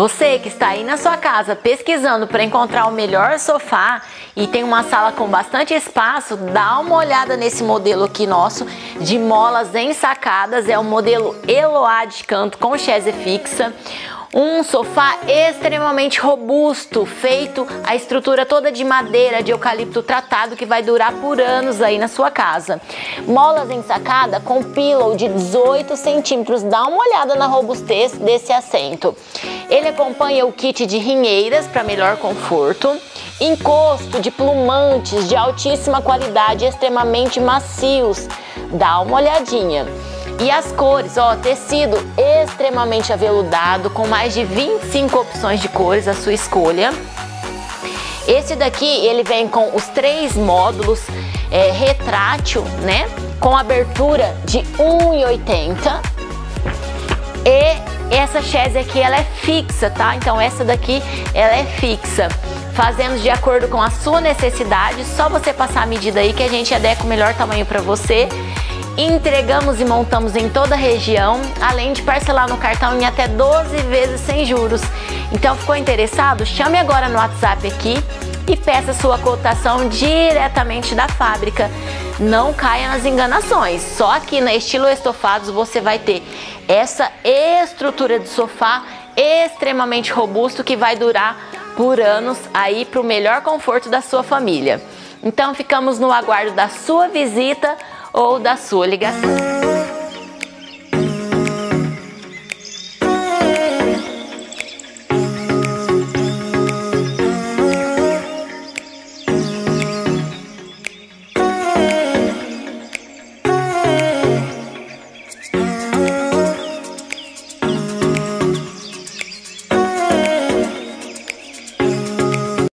Você que está aí na sua casa pesquisando para encontrar o melhor sofá e tem uma sala com bastante espaço, dá uma olhada nesse modelo aqui nosso de molas ensacadas. É o modelo Eloá de canto com chaise fixa. Um sofá extremamente robusto, feito a estrutura toda de madeira, de eucalipto tratado, que vai durar por anos aí na sua casa. Molas ensacada com pillow de 18 centímetros. Dá uma olhada na robustez desse assento. Ele acompanha o kit de rinheiras para melhor conforto, encosto de plumantes de altíssima qualidade, extremamente macios. Dá uma olhadinha. E as cores, ó, tecido extremamente aveludado, com mais de 25 opções de cores, a sua escolha. Esse daqui, ele vem com os três módulos é, retrátil, né? Com abertura de 1,80 e essa chaise aqui, ela é fixa, tá? Então essa daqui, ela é fixa. Fazendo de acordo com a sua necessidade, só você passar a medida aí que a gente adequa o melhor tamanho para você Entregamos e montamos em toda a região, além de parcelar no cartão em até 12 vezes sem juros. Então ficou interessado? Chame agora no WhatsApp aqui e peça sua cotação diretamente da fábrica. Não caia nas enganações. Só aqui na Estilo Estofados você vai ter essa estrutura de sofá extremamente robusto que vai durar por anos aí para o melhor conforto da sua família. Então ficamos no aguardo da sua visita ou da sua ligação.